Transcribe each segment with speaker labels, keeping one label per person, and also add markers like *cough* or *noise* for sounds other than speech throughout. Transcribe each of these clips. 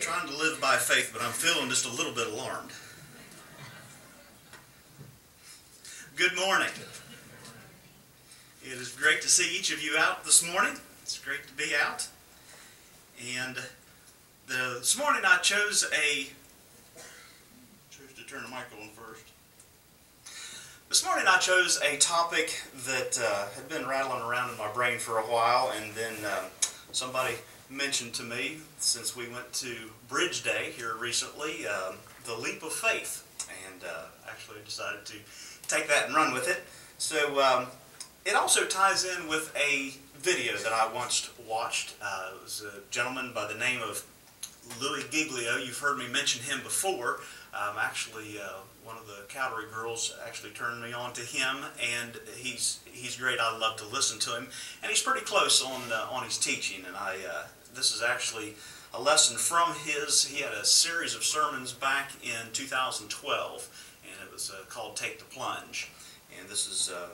Speaker 1: trying to live by faith, but I'm feeling just a little bit alarmed. Good morning. It is great to see each of you out this morning. It's great to be out. And the, this morning I chose a. Chose to turn the mic on first. This morning I chose a topic that uh, had been rattling around in my brain for a while, and then um, somebody mentioned to me, since we went to Bridge Day here recently, um, the leap of faith, and uh, actually decided to take that and run with it. So um, it also ties in with a video that I once watched. Uh, it was a gentleman by the name of Louie Giglio. You've heard me mention him before. Um, actually, uh, one of the Calvary girls actually turned me on to him, and he's he's great. I love to listen to him, and he's pretty close on uh, on his teaching. And I uh, this is actually a lesson from his. He had a series of sermons back in 2012, and it was uh, called "Take the Plunge." And this is uh,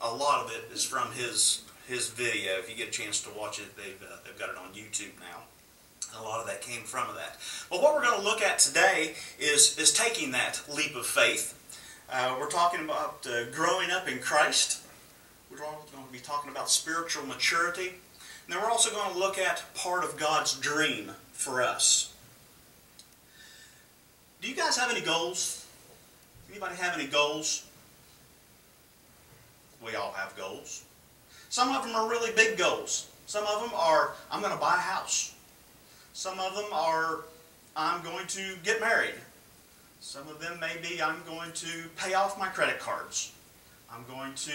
Speaker 1: a lot of it is from his his video. If you get a chance to watch it, they've uh, they've got it on YouTube now. A lot of that came from that. Well, what we're going to look at today is is taking that leap of faith. Uh, we're talking about uh, growing up in Christ. We're going to be talking about spiritual maturity. Then we're also going to look at part of God's dream for us. Do you guys have any goals? Anybody have any goals? We all have goals. Some of them are really big goals. Some of them are, I'm going to buy a house. Some of them are, I'm going to get married. Some of them may be, I'm going to pay off my credit cards. I'm going to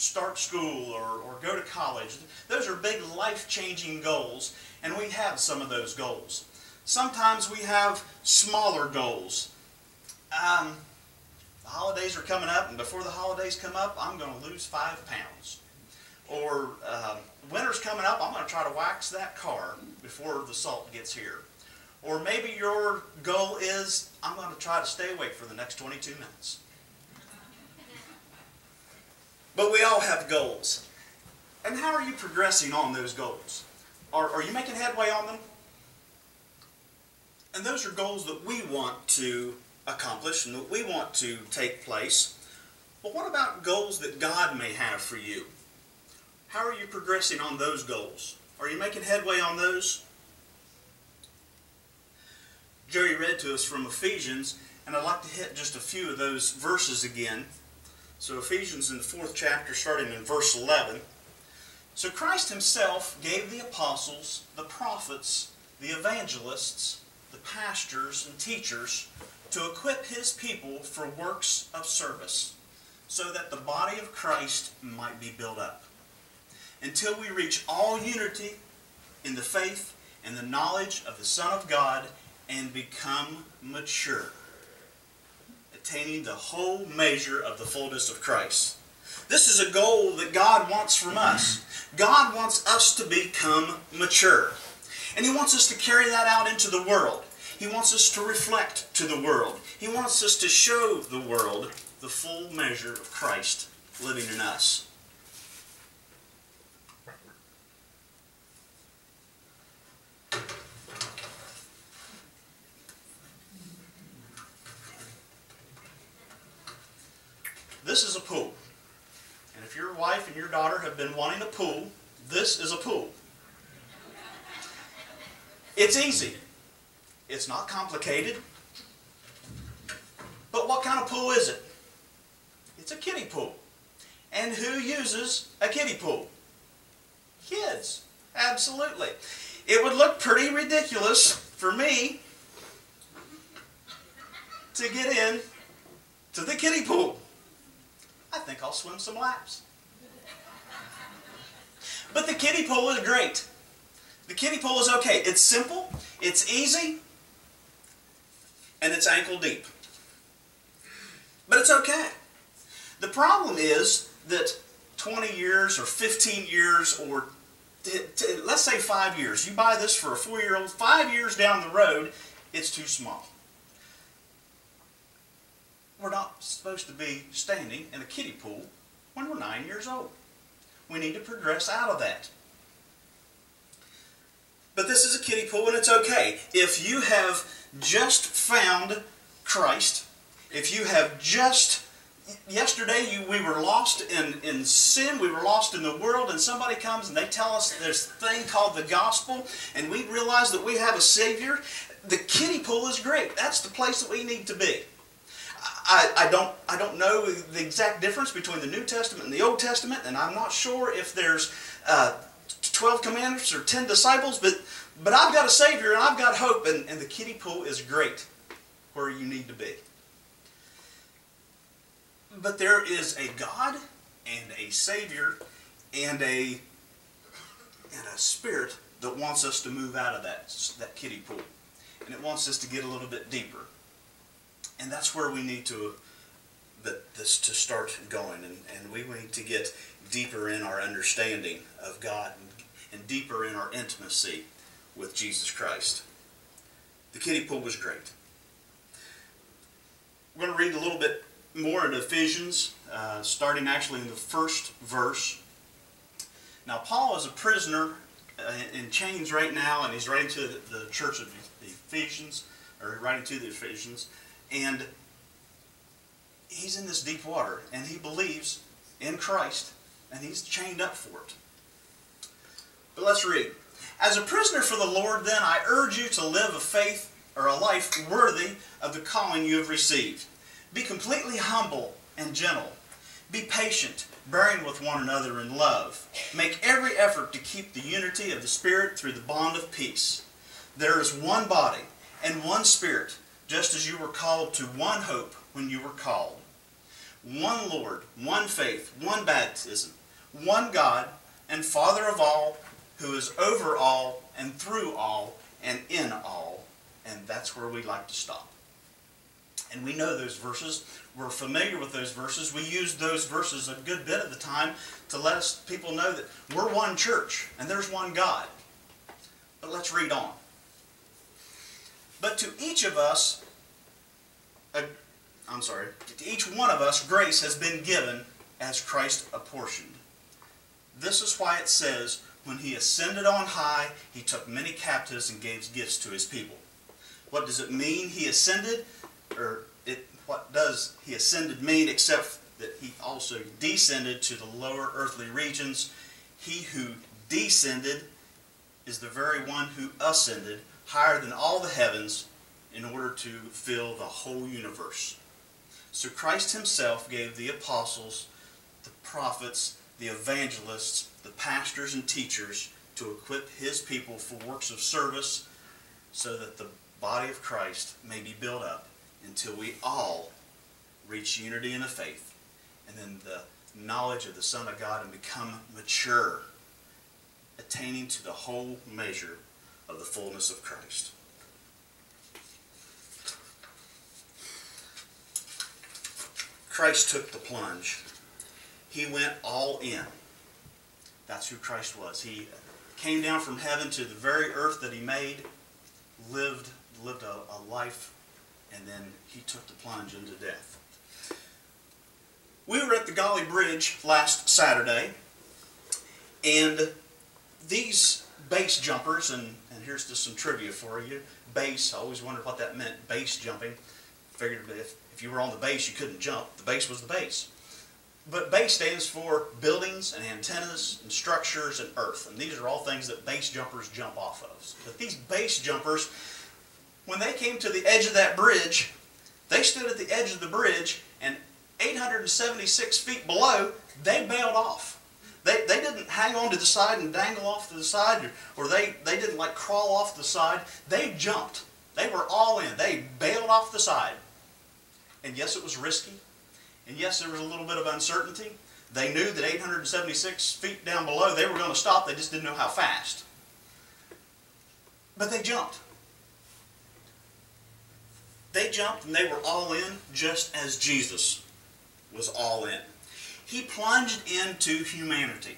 Speaker 1: start school or, or go to college. Those are big life-changing goals, and we have some of those goals. Sometimes we have smaller goals. Um, the holidays are coming up, and before the holidays come up, I'm going to lose five pounds. Or um, winter's coming up, I'm going to try to wax that car before the salt gets here. Or maybe your goal is, I'm going to try to stay awake for the next 22 minutes. But we all have goals. And how are you progressing on those goals? Are, are you making headway on them? And those are goals that we want to accomplish and that we want to take place. But what about goals that God may have for you? How are you progressing on those goals? Are you making headway on those? Jerry read to us from Ephesians, and I'd like to hit just a few of those verses again. So Ephesians in the fourth chapter, starting in verse 11. So Christ himself gave the apostles, the prophets, the evangelists, the pastors, and teachers to equip his people for works of service, so that the body of Christ might be built up, until we reach all unity in the faith and the knowledge of the Son of God and become mature attaining the whole measure of the fullness of Christ. This is a goal that God wants from us. God wants us to become mature. And He wants us to carry that out into the world. He wants us to reflect to the world. He wants us to show the world the full measure of Christ living in us. This is a pool. And if your wife and your daughter have been wanting a pool, this is a pool. It's easy. It's not complicated. But what kind of pool is it? It's a kiddie pool. And who uses a kiddie pool? Kids. Absolutely. It would look pretty ridiculous for me to get in to the kiddie pool. I think I'll swim some laps. But the kiddie pool is great. The kiddie pool is okay. It's simple, it's easy, and it's ankle deep. But it's okay. The problem is that 20 years or 15 years or let's say five years, you buy this for a four-year-old, five years down the road, it's too small we're not supposed to be standing in a kiddie pool when we're nine years old. We need to progress out of that. But this is a kiddie pool and it's okay. If you have just found Christ, if you have just yesterday you, we were lost in, in sin, we were lost in the world, and somebody comes and they tell us a thing called the gospel, and we realize that we have a Savior, the kiddie pool is great. That's the place that we need to be. I, I, don't, I don't know the exact difference between the New Testament and the Old Testament, and I'm not sure if there's uh, 12 commandments or 10 disciples, but, but I've got a Savior and I've got hope, and, and the kiddie pool is great where you need to be. But there is a God and a Savior and a, and a Spirit that wants us to move out of that, that kiddie pool. And it wants us to get a little bit deeper. And that's where we need to that this to start going and, and we need to get deeper in our understanding of God and, and deeper in our intimacy with Jesus Christ. The kiddie pool was great. We're going to read a little bit more in Ephesians, uh, starting actually in the first verse. Now, Paul is a prisoner uh, in chains right now, and he's writing to the, the church of the Ephesians, or writing to the Ephesians, and he's in this deep water, and he believes in Christ, and he's chained up for it. But let's read. As a prisoner for the Lord, then, I urge you to live a faith or a life worthy of the calling you have received. Be completely humble and gentle. Be patient, bearing with one another in love. Make every effort to keep the unity of the Spirit through the bond of peace. There is one body and one Spirit, just as you were called to one hope when you were called. One Lord, one faith, one baptism, one God and Father of all, who is over all and through all and in all. And that's where we like to stop. And we know those verses. We're familiar with those verses. We use those verses a good bit of the time to let us people know that we're one church and there's one God. But let's read on. But to each of us, uh, I'm sorry, to each one of us, grace has been given as Christ apportioned. This is why it says, when he ascended on high, he took many captives and gave gifts to his people. What does it mean he ascended? or it, what does he ascended mean except that he also descended to the lower earthly regions? He who descended is the very one who ascended higher than all the heavens in order to fill the whole universe. So Christ himself gave the apostles, the prophets, the evangelists, the pastors and teachers to equip his people for works of service so that the body of Christ may be built up until we all reach unity in the faith and then the knowledge of the Son of God and become mature, attaining to the whole measure of the fullness of Christ. Christ took the plunge. He went all in. That's who Christ was. He came down from heaven to the very earth that he made, lived, lived a, a life and then he took the plunge into death. We were at the Golly Bridge last Saturday, and these base jumpers, and, and here's just some trivia for you. Base, I always wondered what that meant, base jumping. Figured if, if you were on the base, you couldn't jump. The base was the base. But base stands for buildings and antennas and structures and earth. And these are all things that base jumpers jump off of. But these base jumpers when they came to the edge of that bridge, they stood at the edge of the bridge and 876 feet below, they bailed off. They, they didn't hang on to the side and dangle off to the side or, or they, they didn't like crawl off the side. They jumped. They were all in. They bailed off the side. And yes, it was risky. And yes, there was a little bit of uncertainty. They knew that 876 feet down below, they were going to stop. They just didn't know how fast. But they jumped. They jumped and they were all in just as Jesus was all in. He plunged into humanity.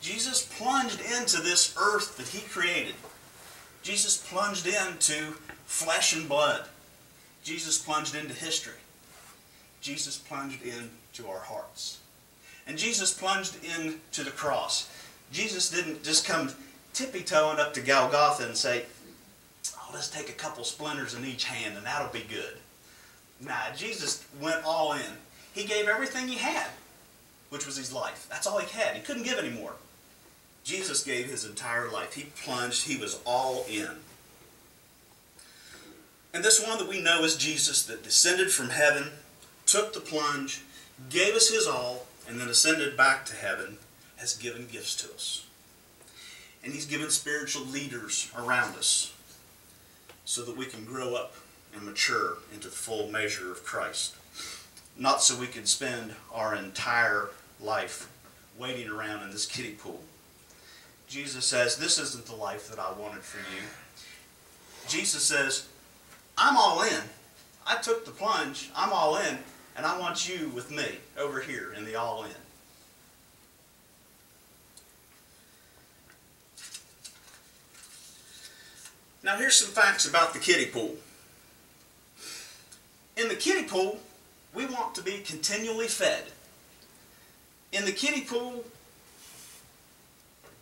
Speaker 1: Jesus plunged into this earth that he created. Jesus plunged into flesh and blood. Jesus plunged into history. Jesus plunged into our hearts. And Jesus plunged into the cross. Jesus didn't just come tippy-toeing up to Golgotha and say, oh, let's take a couple splinters in each hand and that'll be good. Nah, Jesus went all in. He gave everything he had, which was his life. That's all he had. He couldn't give any more. Jesus gave his entire life. He plunged. He was all in. And this one that we know is Jesus that descended from heaven, took the plunge, gave us his all, and then ascended back to heaven, has given gifts to us. And he's given spiritual leaders around us so that we can grow up and mature into the full measure of Christ. Not so we can spend our entire life waiting around in this kiddie pool. Jesus says, This isn't the life that I wanted for you. Jesus says, I'm all in. I took the plunge. I'm all in. And I want you with me over here in the all in. Now here's some facts about the kiddie pool. In the kiddie pool, we want to be continually fed. In the kiddie pool,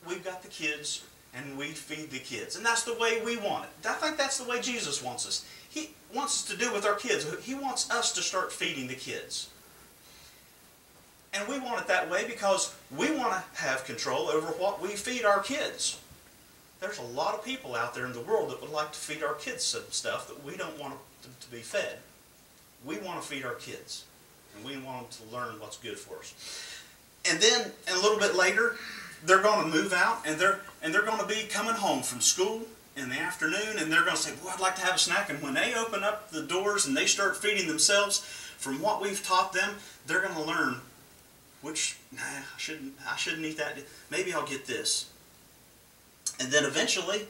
Speaker 1: we've got the kids and we feed the kids. And that's the way we want it. I think that's the way Jesus wants us. He wants us to do with our kids. He wants us to start feeding the kids. And we want it that way because we want to have control over what we feed our kids. There's a lot of people out there in the world that would like to feed our kids some stuff that we don't want them to be fed. We want to feed our kids. And we want them to learn what's good for us. And then, a little bit later, they're going to move out and they're, and they're going to be coming home from school in the afternoon and they're going to say, Boy, I'd like to have a snack. And when they open up the doors and they start feeding themselves, from what we've taught them, they're going to learn which, nah, I shouldn't, I shouldn't eat that. Maybe I'll get this. And then eventually,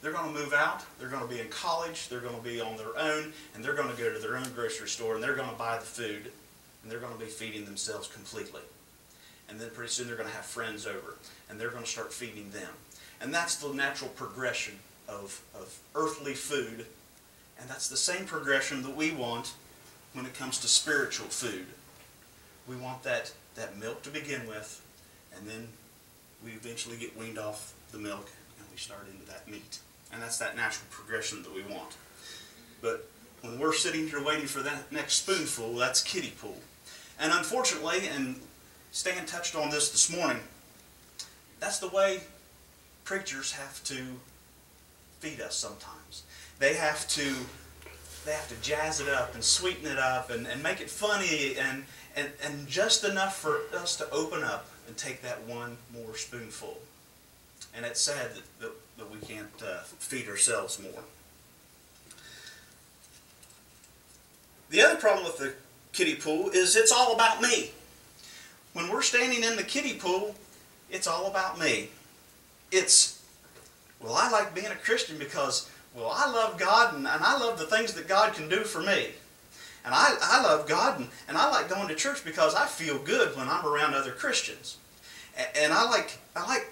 Speaker 1: they're going to move out. They're going to be in college. They're going to be on their own. And they're going to go to their own grocery store and they're going to buy the food. And they're going to be feeding themselves completely. And then pretty soon they're going to have friends over. And they're going to start feeding them. And that's the natural progression of, of earthly food. And that's the same progression that we want when it comes to spiritual food. We want that, that milk to begin with. And then we eventually get weaned off the milk and we start into that meat. And that's that natural progression that we want. But when we're sitting here waiting for that next spoonful, that's kiddie pool. And unfortunately, and Stan touched on this this morning, that's the way preachers have to feed us sometimes. They have to they have to jazz it up and sweeten it up and, and make it funny and, and, and just enough for us to open up and take that one more spoonful. And it's sad that, that, that we can't uh, feed ourselves more. The other problem with the kiddie pool is it's all about me. When we're standing in the kiddie pool, it's all about me. It's, well, I like being a Christian because, well, I love God and, and I love the things that God can do for me. And I, I love God and, and I like going to church because I feel good when I'm around other Christians. And, and I like I like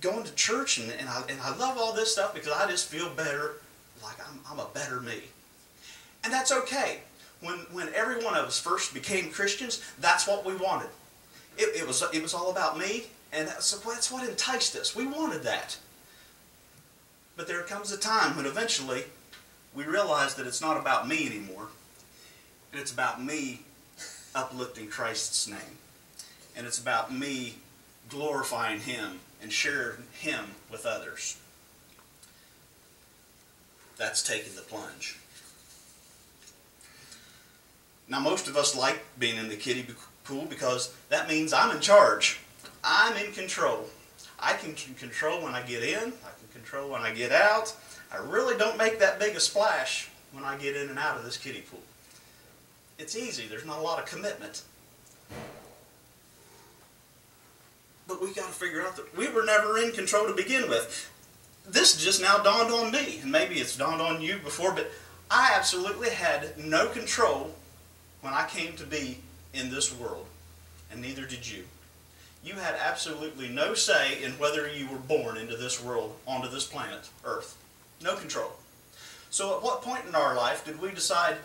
Speaker 1: going to church and, and, I, and I love all this stuff because I just feel better, like I'm, I'm a better me. And that's okay. When, when every one of us first became Christians, that's what we wanted. It, it, was, it was all about me, and that's, that's what enticed us. We wanted that. But there comes a time when eventually we realize that it's not about me anymore, and it's about me uplifting Christ's name. And it's about me glorifying Him and sharing Him with others. That's taking the plunge. Now, most of us like being in the kiddie pool because that means I'm in charge. I'm in control. I can control when I get in. I can control when I get out. I really don't make that big a splash when I get in and out of this kiddie pool. It's easy. There's not a lot of commitment. But we got to figure out that we were never in control to begin with. This just now dawned on me, and maybe it's dawned on you before, but I absolutely had no control when I came to be in this world, and neither did you. You had absolutely no say in whether you were born into this world, onto this planet, Earth. No control. So at what point in our life did we decide,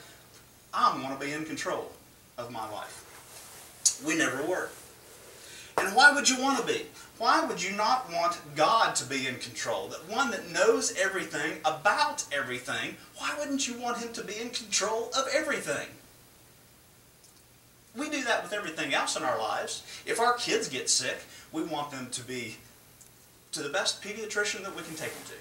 Speaker 1: I'm going to be in control of my life? We never were. And why would you want to be? Why would you not want God to be in control? That one that knows everything about everything, why wouldn't you want him to be in control of everything? That with everything else in our lives. If our kids get sick, we want them to be to the best pediatrician that we can take them to.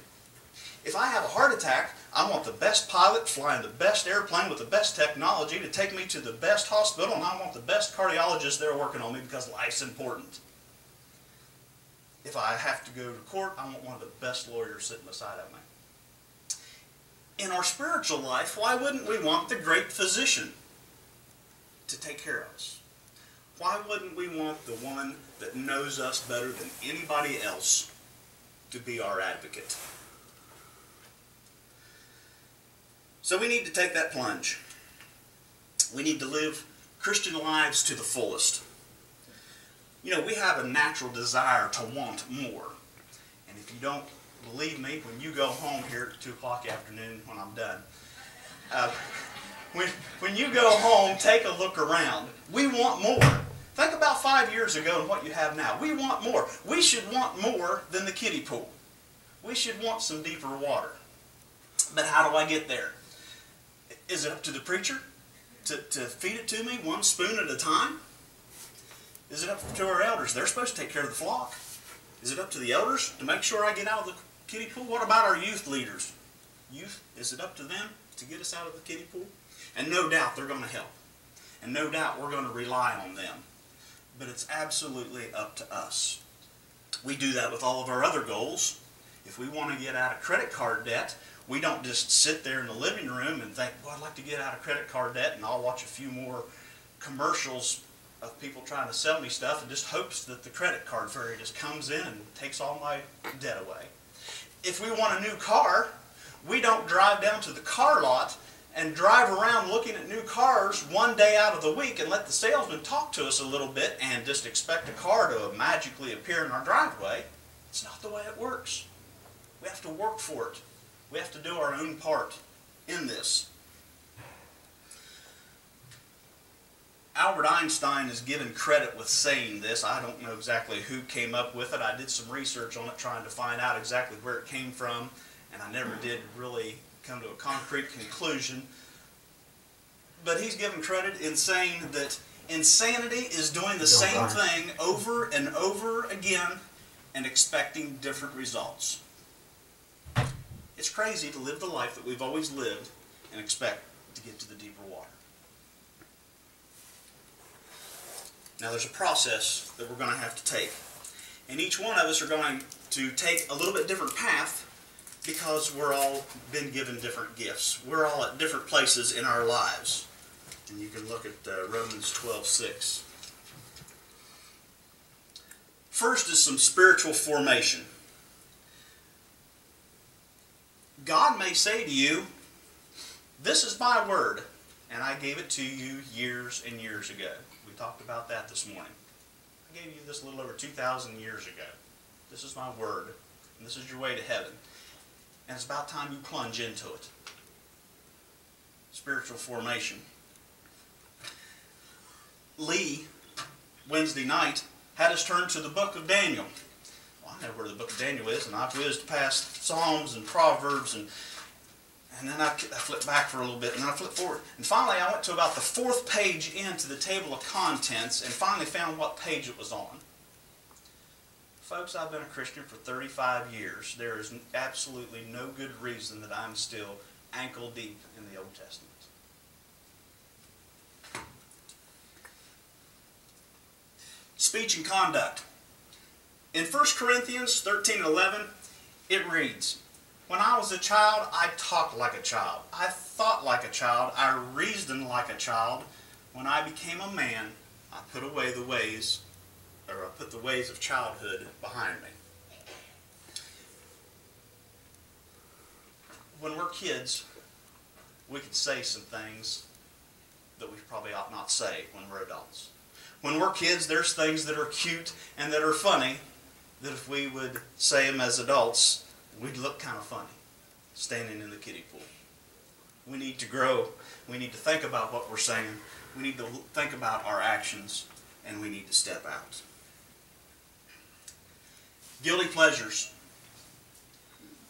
Speaker 1: If I have a heart attack, I want the best pilot flying the best airplane with the best technology to take me to the best hospital, and I want the best cardiologist there working on me because life's important. If I have to go to court, I want one of the best lawyers sitting beside of me. In our spiritual life, why wouldn't we want the great physician to take care of us? Why wouldn't we want the one that knows us better than anybody else to be our advocate? So we need to take that plunge. We need to live Christian lives to the fullest. You know, we have a natural desire to want more. And if you don't believe me, when you go home here at 2 o'clock afternoon when I'm done, uh, when, when you go home, take a look around. We want more. Think about five years ago and what you have now. We want more. We should want more than the kiddie pool. We should want some deeper water. But how do I get there? Is it up to the preacher to, to feed it to me one spoon at a time? Is it up to our elders? They're supposed to take care of the flock. Is it up to the elders to make sure I get out of the kiddie pool? What about our youth leaders? Youth, is it up to them to get us out of the kiddie pool? And no doubt they're going to help. And no doubt we're going to rely on them. But it's absolutely up to us. We do that with all of our other goals. If we want to get out of credit card debt, we don't just sit there in the living room and think, well, I'd like to get out of credit card debt and I'll watch a few more commercials of people trying to sell me stuff and just hopes that the credit card fairy just comes in and takes all my debt away. If we want a new car, we don't drive down to the car lot and drive around looking at new cars one day out of the week and let the salesman talk to us a little bit and just expect a car to magically appear in our driveway. It's not the way it works. We have to work for it. We have to do our own part in this. Albert Einstein is given credit with saying this. I don't know exactly who came up with it. I did some research on it trying to find out exactly where it came from, and I never did really come to a concrete conclusion. But he's given credit in saying that insanity is doing the same thing over and over again and expecting different results. It's crazy to live the life that we've always lived and expect to get to the deeper water. Now there's a process that we're going to have to take. And each one of us are going to take a little bit different path because we're all been given different gifts. We're all at different places in our lives. And you can look at uh, Romans 12, 6. First is some spiritual formation. God may say to you, This is my word, and I gave it to you years and years ago. We talked about that this morning. I gave you this a little over 2,000 years ago. This is my word, and this is your way to heaven. And it's about time you plunge into it. Spiritual formation. Lee, Wednesday night, had us turn to the book of Daniel. I know where the book of Daniel is, and I've whizzed past Psalms and Proverbs, and and then I, I flipped back for a little bit, and then I flipped forward. And finally, I went to about the fourth page into the table of contents, and finally found what page it was on. Folks, I've been a Christian for 35 years. There is absolutely no good reason that I'm still ankle deep in the Old Testament. Speech and conduct. In 1 Corinthians 13 and 11, it reads, When I was a child, I talked like a child. I thought like a child. I reasoned like a child. When I became a man, I put away the ways, or I put the ways of childhood behind me. When we're kids, we can say some things that we probably ought not say when we're adults. When we're kids, there's things that are cute and that are funny that if we would say them as adults, we'd look kind of funny standing in the kiddie pool. We need to grow. We need to think about what we're saying. We need to think about our actions, and we need to step out. Guilty pleasures.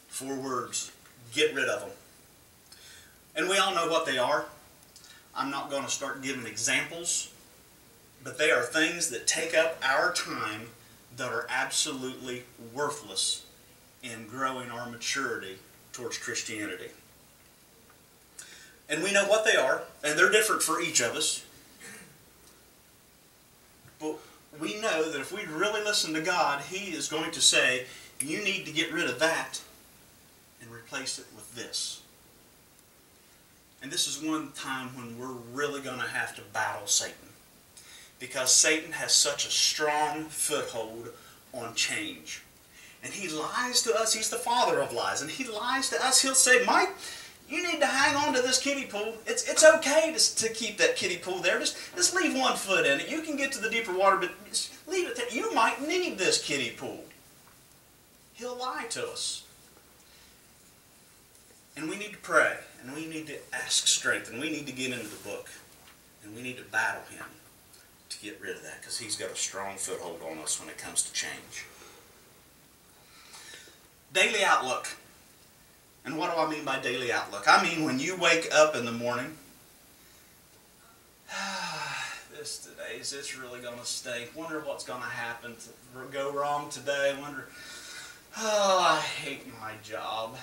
Speaker 1: Four words. Get rid of them. And we all know what they are. I'm not going to start giving examples, but they are things that take up our time that are absolutely worthless in growing our maturity towards Christianity. And we know what they are, and they're different for each of us. But we know that if we really listen to God, He is going to say, you need to get rid of that and replace it with this. And this is one time when we're really going to have to battle Satan. Because Satan has such a strong foothold on change. And he lies to us. He's the father of lies. And he lies to us. He'll say, Mike, you need to hang on to this kiddie pool. It's, it's okay to, to keep that kiddie pool there. Just, just leave one foot in it. You can get to the deeper water, but leave it there. You might need this kiddie pool. He'll lie to us. And we need to pray. And we need to ask strength. And we need to get into the book. And we need to battle him to get rid of that. Because he's got a strong foothold on us when it comes to change. Daily outlook. And what do I mean by daily outlook? I mean when you wake up in the morning, *sighs* this today is this really going to stink? Wonder what's going to happen to go wrong today. Wonder, *sighs* oh, I hate my job.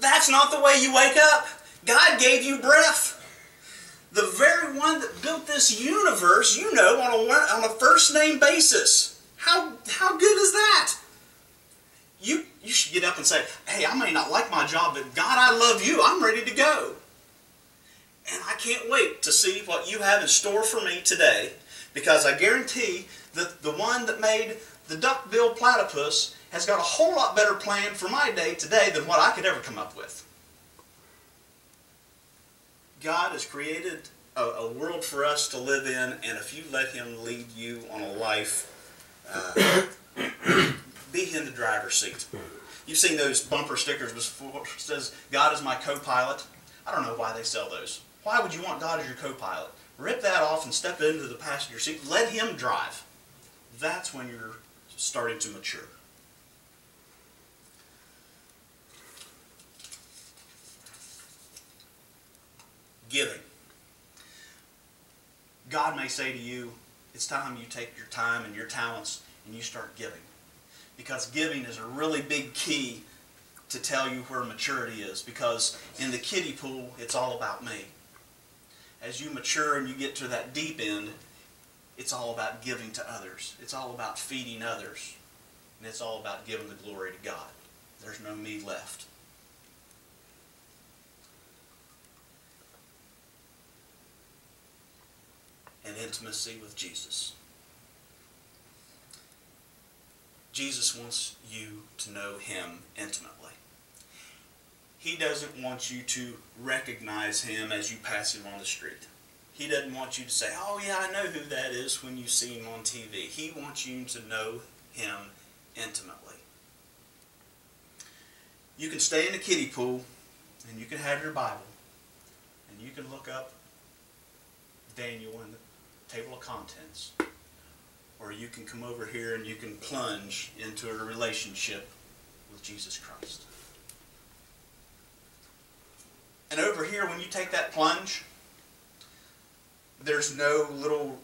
Speaker 1: That's not the way you wake up. God gave you breath. The very one that built this universe, you know, on a, on a first name basis. How, how good is that? You, you should get up and say, hey, I may not like my job, but God, I love you. I'm ready to go. And I can't wait to see what you have in store for me today because I guarantee that the one that made the duck-billed platypus has got a whole lot better plan for my day today than what I could ever come up with. God has created a, a world for us to live in, and if you let Him lead you on a life, uh, be in the driver's seat. You've seen those bumper stickers before. says, God is my co-pilot. I don't know why they sell those. Why would you want God as your co-pilot? Rip that off and step into the passenger seat. Let Him drive. That's when you're starting to mature. Giving. God may say to you, it's time you take your time and your talents and you start giving. Because giving is a really big key to tell you where maturity is. Because in the kiddie pool, it's all about me. As you mature and you get to that deep end, it's all about giving to others. It's all about feeding others. And it's all about giving the glory to God. There's no me left. And intimacy with Jesus. Jesus wants you to know him intimately. He doesn't want you to recognize him as you pass him on the street. He doesn't want you to say, oh yeah, I know who that is when you see him on TV. He wants you to know him intimately. You can stay in the kiddie pool and you can have your Bible and you can look up Daniel in the table of contents or you can come over here and you can plunge into a relationship with Jesus Christ. And over here, when you take that plunge, there's no little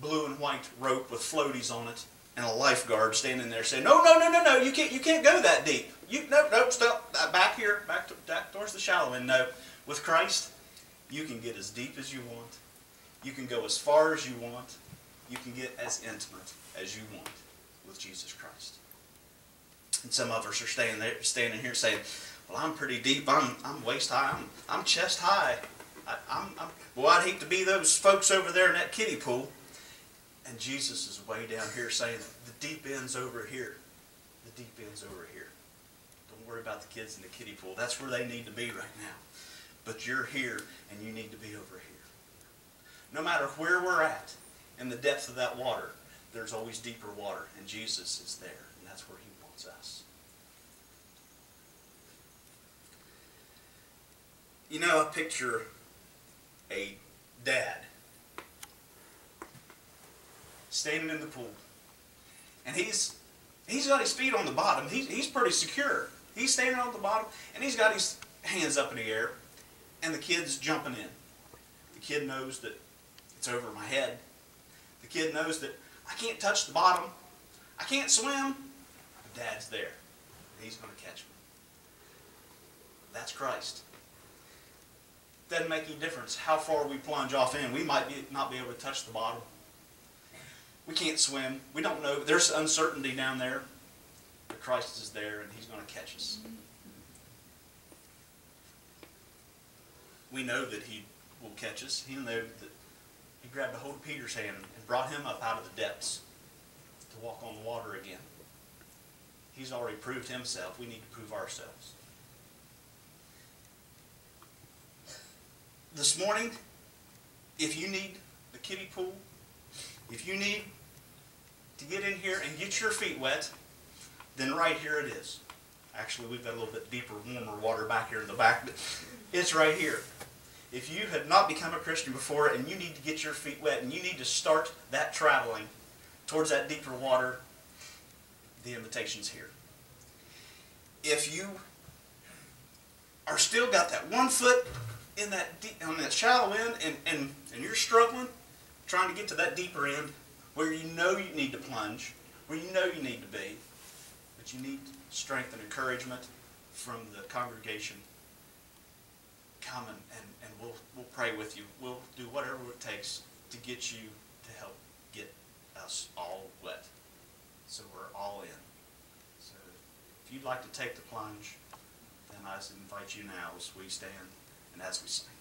Speaker 1: blue and white rope with floaties on it and a lifeguard standing there saying, "No, no, no, no, no! You can't, you can't go that deep. You, no, no, stop uh, back here, back, to, back towards the shallow end." No, with Christ, you can get as deep as you want. You can go as far as you want you can get as intimate as you want with Jesus Christ. And some of us are standing there, standing here saying, "Well, I'm pretty deep. I'm, I'm waist high. I'm, I'm chest high. I, I'm, I'm, boy, I'd hate to be those folks over there in that kiddie pool." And Jesus is way down here saying, "The deep end's over here. The deep end's over here. Don't worry about the kids in the kiddie pool. That's where they need to be right now. But you're here, and you need to be over here. No matter where we're at." In the depth of that water, there's always deeper water, and Jesus is there, and that's where he wants us. You know, I picture a dad standing in the pool, and he's he's got his feet on the bottom. He's he's pretty secure. He's standing on the bottom, and he's got his hands up in the air, and the kid's jumping in. The kid knows that it's over my head. The kid knows that I can't touch the bottom. I can't swim. Dad's there. He's going to catch me. That's Christ. Doesn't make any difference how far we plunge off in. We might be, not be able to touch the bottom. We can't swim. We don't know. There's uncertainty down there. But Christ is there and He's going to catch us. We know that He will catch us. He knew that He grabbed a hold of Peter's hand and brought him up out of the depths to walk on the water again. He's already proved Himself. We need to prove ourselves. This morning, if you need the kiddie pool, if you need to get in here and get your feet wet, then right here it is. Actually, we've got a little bit deeper, warmer water back here in the back, but it's right here. If you have not become a Christian before and you need to get your feet wet and you need to start that traveling towards that deeper water, the invitation's here. If you are still got that one foot in that deep, on that shallow end and, and, and you're struggling, trying to get to that deeper end where you know you need to plunge, where you know you need to be, but you need strength and encouragement from the congregation. Come and, and, and we'll, we'll pray with you. We'll do whatever it takes to get you to help get us all wet. So we're all in. So if you'd like to take the plunge, then I invite you now as we stand and as we sing.